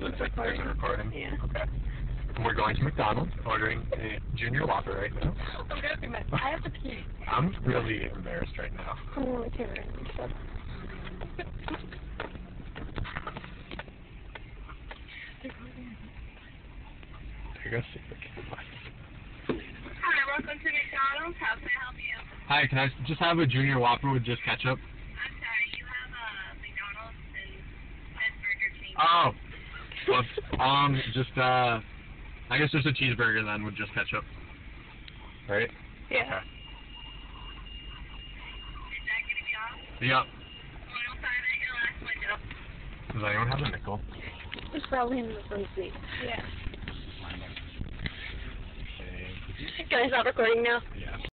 Does it say there's a recording? Yeah. Okay. We're going to McDonald's, ordering a Junior Whopper right now. I'm gonna be mad. I have to pee. I'm really embarrassed right now. Oh, okay, right. I guess see if I can find Hi, welcome to McDonald's. How can I help you? Hi, can I just have a Junior Whopper with just ketchup? I'm sorry, you have a McDonald's and Burger King. Oh. Whoops. um, just, uh, I guess just a cheeseburger then with just ketchup. Right? Yeah. Is that going to be all? Yep. 105 at your last. Does anyone have a nickel? It's probably in the front seat. Yeah. Can I stop recording now? Yeah.